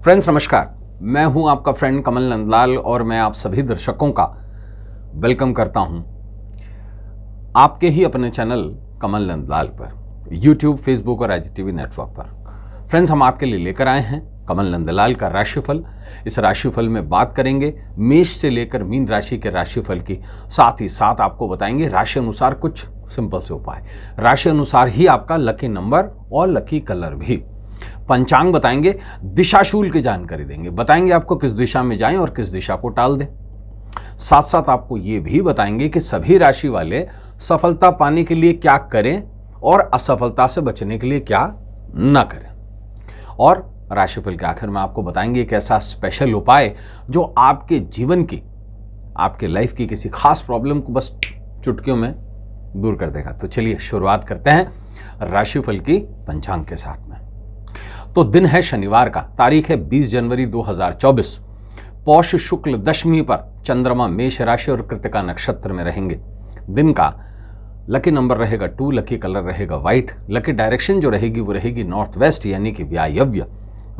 Friends नमस्कार। मैं हूँ आपका फ्रेंड कमल नंदलाल और मैं आप सभी दर्शकों का वेलकम करता हूँ आपके ही अपने चैनल कमल नंदलाल पर यूट्यूब फेसबुक और एच टीवी नेटवर्क पर। फ्रेंड्स हम आपके लिए लेकर आए हैं कमल नंदलाल का राशिफल। इस राशिफल में बात करेंगे मेष से लेकर मीन राशि के राशिफल की। साथ ही साथ आपको बताएँगे राशि अनुसार कुछ सिंपल से उपाय। राशि अनुसार ही आपका लकी नंबर और लकी कलर भी। पंचांग बताएँगे, दिशाशूल की जानकारी देंगे। बताएँगे आपको किस दिशा में जाएँ और किस दिशा को टाल दें। साथ साथ आपको ये भी बताएँगे कि सभी राशि वाले सफलता पाने के लिए क्या करें और असफलता से बचने के लिए क्या न करें। और राशिफल के आखिर में आपको बताएँगे एक ऐसा स्पेशल उपाय जो आपके जीवन की, आपके लाइफ की किसी खास प्रॉब्लम को बस चुटकियों में दूर कर देगा। तो चलिए शुरुआत करते हैं राशिफल की पंचांग के साथ में। तो दिन है शनिवार का, तारीख है 20 जनवरी 2024 पौष शुक्ल दशमी पर चंद्रमा मेष राशि और कृतिका नक्षत्र में रहेंगे। दिन का लकी नंबर रहेगा टू, लकी कलर रहेगा व्हाइट। लकी डायरेक्शन जो रहेगी वो रहेगी नॉर्थ वेस्ट, यानी कि व्यायव्य।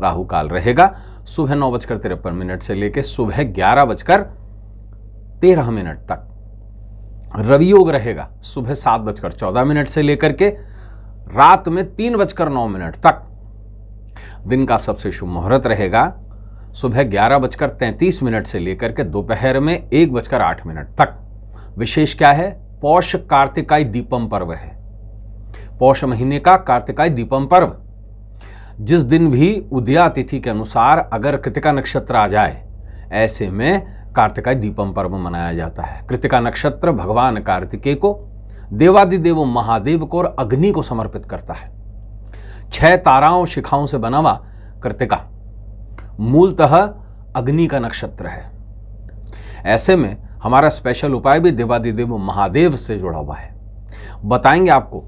राहु काल रहेगा, सुबह नौ बजकर तिरपन मिनट से लेकर सुबह ग्यारह बजकर तेरह मिनट तक। रवि योग रहेगा। सुबह सात बजकर चौदह मिनट से लेकर के रात में तीन बजकर नौ मिनट तक। दिन का सबसे शुभ मुहूर्त रहेगा। सुबह ग्यारह बजकर तैंतीस मिनट से लेकर के दोपहर में एक बजकर आठ मिनट तक। विशेष क्या है? पौष कार्तिकाई दीपम पर्व है। पौष महीने का कार्तिकाई दीपम पर्व। जिस दिन भी उदया तिथि के अनुसार अगर कृतिका नक्षत्र आ जाए, ऐसे में कार्तिकाई दीपम पर्व मनाया जाता है। कृतिका नक्षत्र भगवान कार्तिकेय को, देवादिदेव महादेव को और अग्नि को समर्पित करता है। छह ताराओं शिखाओं से बना हुआ कृतिका मूलतः अग्नि का नक्षत्र है। ऐसे में हमारा स्पेशल उपाय भी देवादिदेव महादेव से जुड़ा हुआ है। बताएँगे आपको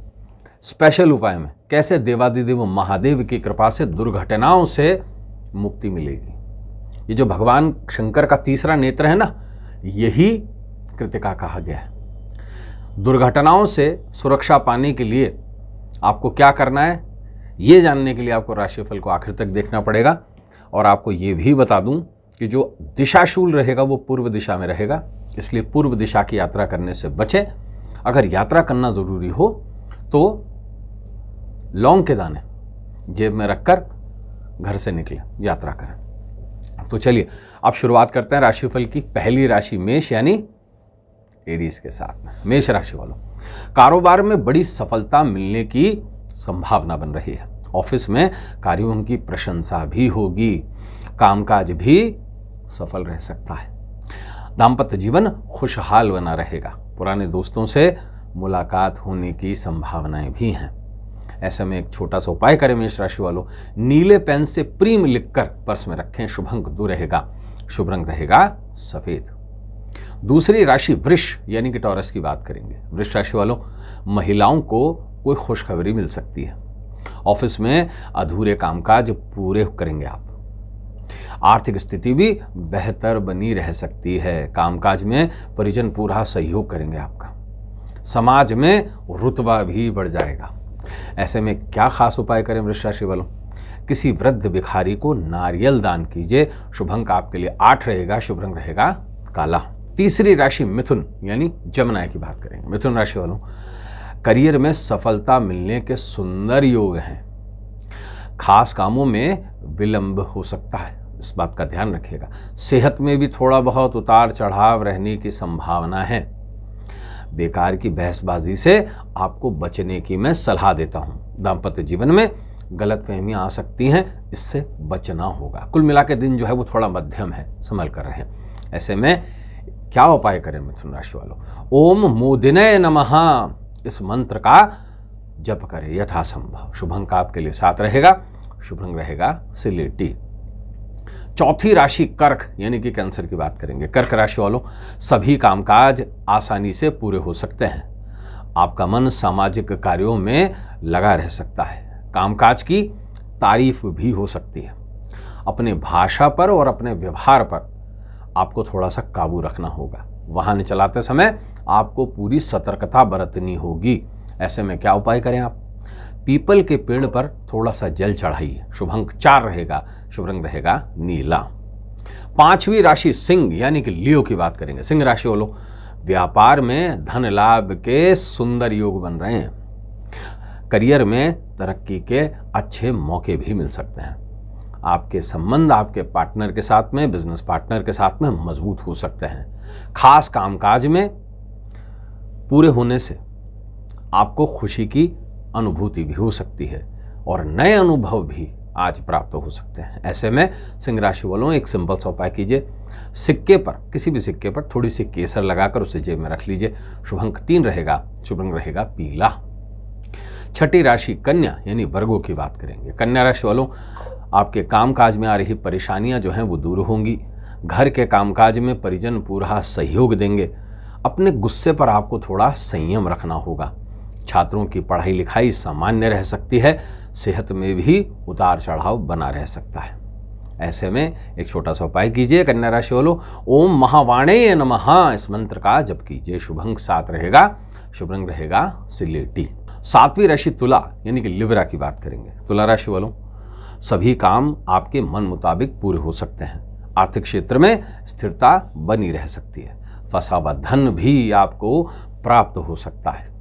स्पेशल उपाय में कैसे देवादिदेव महादेव की कृपा से दुर्घटनाओं से मुक्ति मिलेगी। ये जो भगवान शंकर का तीसरा नेत्र है ना, यही कृतिका कहा गया है। दुर्घटनाओं से सुरक्षा पाने के लिए आपको क्या करना है, ये जानने के लिए आपको राशिफल को आखिर तक देखना पड़ेगा और आपको ये भी बता दूँ कि जो दिशाशूल रहेगा, वो पूर्व दिशा में रहेगा, इसलिए पूर्व दिशा की यात्रा करने से बचें। अगर यात्रा करना ज़रूरी हो तो लौंग के दाने जेब में रखकर घर से निकले, यात्रा करें। तो चलिए, अब शुरुआत करते हैं राशिफल की पहली राशि मेष, यानी एरीज के साथ में मेष राशि वालों। कारोबार में बड़ी सफलता मिलने की संभावना बन रही है। ऑफ़िस में कार्यों की प्रशंसा भी होगी, कामकाज भी सफल रह सकता है। दाम्पत्य जीवन खुशहाल बना रहेगा। पुराने दोस्तों से मुलाकात होने की संभावनाएँ भी हैं। ऐसे में एक छोटा सा उपाय करें मेष राशि वालों। नीले पेन से प्रीम लिखकर पर्स में रखें शुभ अंक दो रहेगा। शुभ रंग रहेगा सफ़ेद। दूसरी राशि वृष, यानी कि टॉरस की बात करेंगे। वृष राशि वालों, महिलाओं को कोई खुशखबरी मिल सकती है। ऑफ़िस में अधूरे कामकाज पूरे करेंगे आप। आर्थिक स्थिति भी बेहतर बनी रह सकती है। कामकाज में परिजन पूरा सहयोग करेंगे आपका। समाज में रुतबा भी बढ़ जाएगा। ऐसे में क्या खास उपाय करें वृक्ष राशि वालों? किसी वृद्ध भिखारी को नारियल दान कीजिए। शुभ अंक आपके लिए आठ रहेगा, शुभ रंग रहेगा काला। तीसरी राशि मिथुन, यानी जमुना की बात करेंगे। मिथुन राशि वालों, करियर में सफलता मिलने के सुंदर योग हैं। खास कामों में विलंब हो सकता है, इस बात का ध्यान रखिएगा। सेहत में भी थोड़ा बहुत उतार चढ़ाव रहने की संभावना है। बेकार की बहसबाजी से आपको बचने की मैं सलाह देता हूँ। दाम्पत्य जीवन में गलत फहमियाँ आ सकती हैं, इससे बचना होगा। कुल मिला के दिन जो है वो थोड़ा मध्यम है, संभल कर रहे। ऐसे में क्या उपाय करें मिथुन राशि वालों? ओम मोदिनय नमः। इस मंत्र का जप करें, यथासंभव। शुभ अंक आपके लिए साथ रहेगा। शुभ रंग रहेगा, सिलेटी। चौथी राशि कर्क, यानी कि कैंसर की बात करेंगे। कर्क राशि वालों, सभी कामकाज आसानी से पूरे हो सकते हैं। आपका मन सामाजिक कार्यों में लगा रह सकता है। कामकाज की तारीफ़ भी हो सकती है। अपने भाषा पर और अपने व्यवहार पर आपको थोड़ा सा काबू रखना होगा। वाहन चलाते समय आपको पूरी सतर्कता बरतनी होगी। ऐसे में क्या उपाय करें आप? पीपल के पेड़ पर थोड़ा सा जल चढ़ाइए शुभ अंक चार रहेगा शुभ रंग रहेगा नीला। पांचवी राशि सिंह, यानी कि लियो की बात करेंगे। सिंह राशि वालों, व्यापार में धन लाभ के सुंदर योग बन रहे हैं। करियर में तरक्की के अच्छे मौके भी मिल सकते हैं। आपके संबंध आपके पार्टनर के साथ में, बिज़नेस पार्टनर के साथ में मज़बूत हो सकते हैं। खास कामकाज में पूरे होने से आपको खुशी की अनुभूति भी हो सकती है और नए अनुभव भी आज प्राप्त हो सकते हैं। ऐसे में सिंह राशि वालों, एक सिंपल सा उपाय कीजिए। सिक्के पर, किसी भी सिक्के पर थोड़ी सी केसर लगाकर उसे जेब में रख लीजिए। शुभ अंक तीन रहेगा शुभ रंग रहेगा पीला। छठी राशि कन्या, यानी वर्गों की बात करेंगे। कन्या राशि वालों, आपके कामकाज में आ रही परेशानियाँ जो हैं वो दूर होंगी। घर के कामकाज में परिजन पूरा सहयोग देंगे। अपने गुस्से पर आपको थोड़ा संयम रखना होगा। छात्रों की पढ़ाई लिखाई सामान्य रह सकती है, सेहत में भी उतार चढ़ाव बना रह सकता है। ऐसे में एक छोटा सा उपाय कीजिए, कन्या राशि वालों, ओम महावाणे नमः, इस मंत्र का जप कीजिए शुभंग सात रहेगा, शुभ रंग रहेगा सिलेटी सातवीं राशि तुला, यानी कि लिब्रा की बात करेंगे। तुला राशि वालों, सभी काम आपके मन मुताबिक पूरे हो सकते हैं। आर्थिक क्षेत्र में स्थिरता बनी रह सकती है। फंसा हुआ धन भी आपको प्राप्त हो सकता है।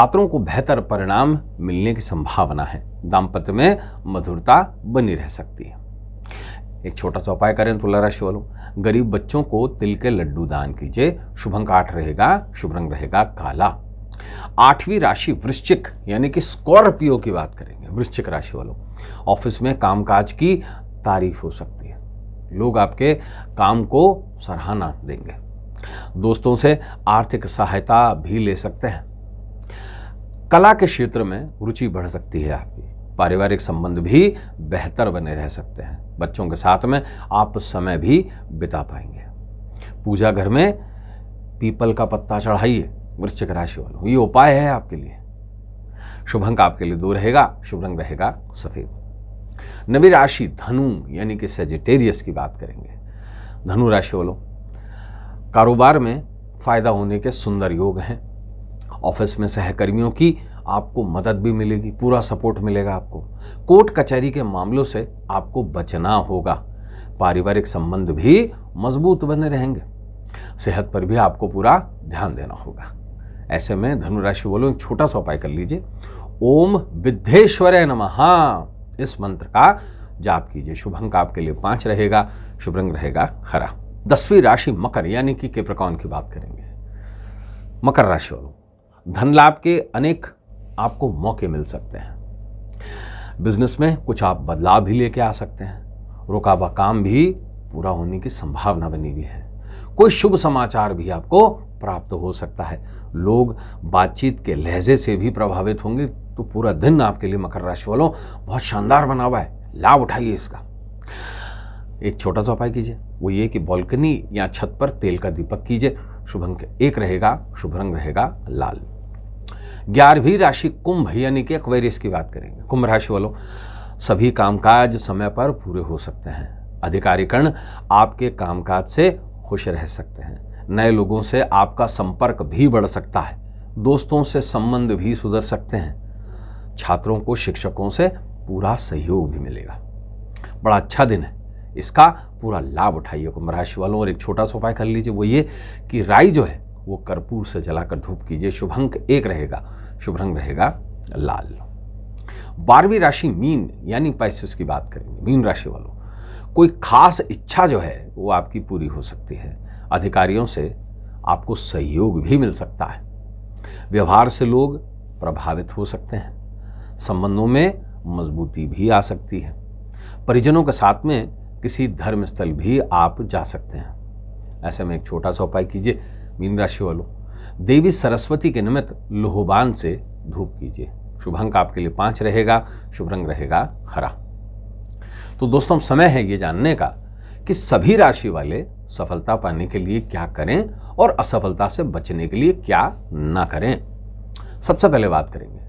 छात्रों को बेहतर परिणाम मिलने की संभावना है। दाम्पत्य में मधुरता बनी रह सकती है। एक छोटा सा उपाय करें तुला राशि वालों। गरीब बच्चों को तिल के लड्डू दान कीजिए। शुभ अंक आठ रहेगा, शुभ रंग रहेगा, काला। आठवीं राशि वृश्चिक, यानी कि स्कॉर्पियो की बात करेंगे, वृश्चिक राशि वालों। ऑफ़िस में कामकाज की तारीफ़ हो सकती है। लोग आपके काम को सराहना देंगे। दोस्तों से आर्थिक सहायता भी ले सकते हैं। कला के क्षेत्र में रुचि बढ़ सकती है आपकी। पारिवारिक संबंध भी बेहतर बने रह सकते हैं। बच्चों के साथ में आप समय भी बिता पाएँगे। पूजा घर में पीपल का पत्ता चढ़ाइए, वृश्चिक राशि वालों। ये उपाय है आपके लिए। शुभ अंक आपके लिए दो रहेगा, शुभ रंग रहेगा सफ़ेद। नवी राशि धनु, यानी कि सेजिटेरियस की बात करेंगे। धनु राशि वालों, कारोबार में फ़ायदा होने के सुंदर योग हैं। ऑफ़िस में सहकर्मियों की आपको मदद भी मिलेगी, पूरा सपोर्ट मिलेगा आपको। कोर्ट कचहरी के मामलों से आपको बचना होगा। पारिवारिक संबंध भी मज़बूत बने रहेंगे। सेहत पर भी आपको पूरा ध्यान देना होगा। ऐसे में धनुराशि बोलो एक छोटा सा उपाय कर लीजिए। ओम विद्धेश्वर नमः। इस मंत्र का जाप कीजिए। शुभ अंक आपके लिए पाँच रहेगा, शुभ रंग रहेगा हरा। दसवीं राशि मकर, यानी कि के प्रकाउन की बात करेंगे। मकर राशि वालों धन लाभ के अनेक आपको मौके मिल सकते हैं। बिज़नेस में कुछ आप बदलाव भी लेके आ सकते हैं। रुका हुआ काम भी पूरा होने की संभावना बनी हुई है। कोई शुभ समाचार भी आपको प्राप्त हो सकता है। लोग बातचीत के लहजे से भी प्रभावित होंगे तो पूरा दिन आपके लिए मकर राशि वालों बहुत शानदार बना हुआ है। लाभ उठाइए इसका। एक छोटा सा उपाय कीजिए। वो ये कि बालकनी या छत पर तेल का दीपक कीजिए। शुभ अंक एक रहेगा शुभ रंग रहेगा, लाल। ग्यारहवीं राशि कुंभ, यानी कि एक्वेरियस की बात करेंगे। कुंभ राशि वालों, सभी कामकाज समय पर पूरे हो सकते हैं। अधिकारीकरण आपके कामकाज से खुश रह सकते हैं। नए लोगों से आपका संपर्क भी बढ़ सकता है। दोस्तों से संबंध भी सुधर सकते हैं। छात्रों को शिक्षकों से पूरा सहयोग भी मिलेगा। बड़ा अच्छा दिन है। इसका पूरा लाभ उठाइए कुंभ राशि वालों। और एक छोटा सा उपाय कर लीजिए, वो ये कि राई जो है, वो कर्पूर से जलाकर धूप कीजिए। शुभ अंक एक रहेगा, शुभ रंग रहेगा लाल। बारहवीं राशि मीन, यानी पैसिस की बात करेंगे, मीन राशि वालों। कोई खास इच्छा जो है, वो आपकी पूरी हो सकती है। अधिकारियों से आपको सहयोग भी मिल सकता है। व्यवहार से लोग प्रभावित हो सकते हैं। संबंधों में मजबूती भी आ सकती है। परिजनों के साथ में किसी धर्म स्थल भी आप जा सकते हैं। ऐसे में एक छोटा सा उपाय कीजिए, मीन राशि वालों। देवी सरस्वती के निमित्त लोहबान से धूप कीजिए। शुभ अंक आपके लिए पाँच रहेगा शुभ रंग रहेगा हरा। तो दोस्तों समय है ये जानने का कि सभी राशि वाले सफलता पाने के लिए क्या करें और असफलता से बचने के लिए क्या ना करें। सबसे पहले बात करेंगे,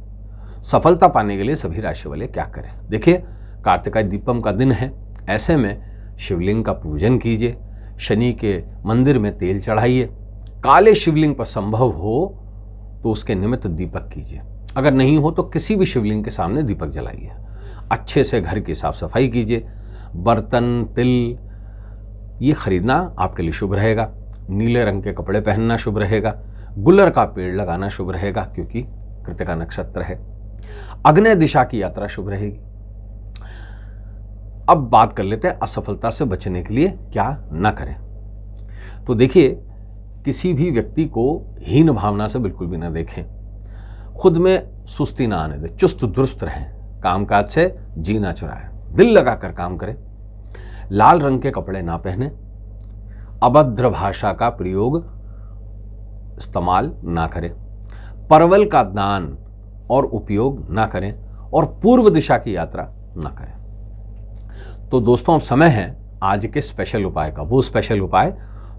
सफलता पाने के लिए सभी राशि वाले क्या करें? देखिए, कार्तिका दीपम का दिन है। ऐसे में शिवलिंग का पूजन कीजिए, शनि के मंदिर में तेल चढ़ाइए, काले शिवलिंग पर संभव हो तो उसके निमित्त दीपक कीजिए। अगर नहीं हो तो किसी भी शिवलिंग के सामने दीपक जलाइए। अच्छे से घर की साफ़ सफ़ाई कीजिए, बर्तन, तिल, ये खरीदना आपके लिए शुभ रहेगा। नीले रंग के कपड़े पहनना शुभ रहेगा। गुलर का पेड़ लगाना शुभ रहेगा क्योंकि कृतिका नक्षत्र है। अग्नय दिशा की यात्रा शुभ रहेगी। अब बात कर लेते हैं असफलता से बचने के लिए क्या ना करें। तो देखिए, किसी भी व्यक्ति को हीन भावना से बिल्कुल भी ना देखें। खुद में सुस्ती ना आने दें, चुस्त दुरुस्त रहें, कामकाज से जीना चुराएँ, दिल लगाकर काम करें। लाल रंग के कपड़े ना पहने, अभद्र भाषा का प्रयोग इस्तेमाल ना करें, परवल का दान और उपयोग ना करें और पूर्व दिशा की यात्रा ना करें। तो दोस्तों, अब समय है आज के स्पेशल उपाय का। वो स्पेशल उपाय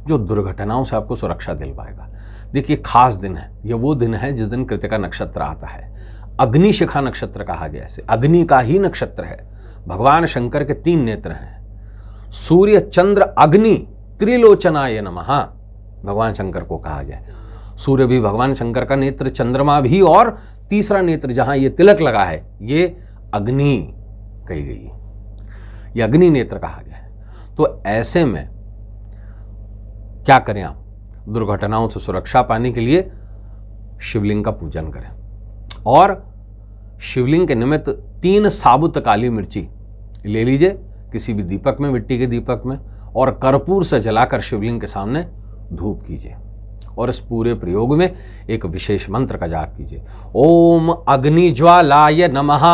जो दुर्घटनाओं से आपको सुरक्षा दिल पाएगा। देखिए, खास दिन है। ये वो दिन है जिस दिन कृतिका नक्षत्र आता है। अग्निशिखा नक्षत्र कहा गया इसे। अग्नि का ही नक्षत्र है। भगवान शंकर के तीन नेत्र हैं। सूर्य, चंद्र, अग्नि, त्रिलोचनाय नमः, भगवान शंकर को कहा गया सूर्य भी भगवान शंकर का नेत्र, चंद्रमा भी और तीसरा नेत्र जहाँ ये तिलक लगा है, ये अग्नि कही गई ये अग्नि नेत्र कहा गया है। तो ऐसे में क्या करें आप? दुर्घटनाओं से सुरक्षा पाने के लिए शिवलिंग का पूजन करें। और शिवलिंग के निमित्त तीन साबुत काली मिर्ची ले लीजिए, किसी भी दीपक में, मिट्टी के दीपक में, और कर्पूर से जलाकर शिवलिंग के सामने धूप कीजिए। और इस पूरे प्रयोग में एक विशेष मंत्र का जाप कीजिए। ओम अग्नि ज्वालाय नमः।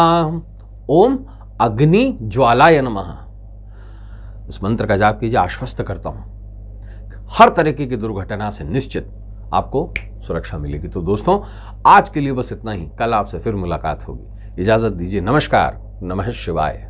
ओम अग्नि ज्वालाय नमः। इस मंत्र का जाप कीजिए, आश्वस्त करता हूँ। हर तरीके की दुर्घटना से निश्चित आपको सुरक्षा मिलेगी। तो दोस्तों, आज के लिए बस इतना ही। कल आपसे फिर मुलाकात होगी। इजाज़त दीजिए। नमस्कार। नमः शिवाय।